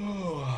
Oh.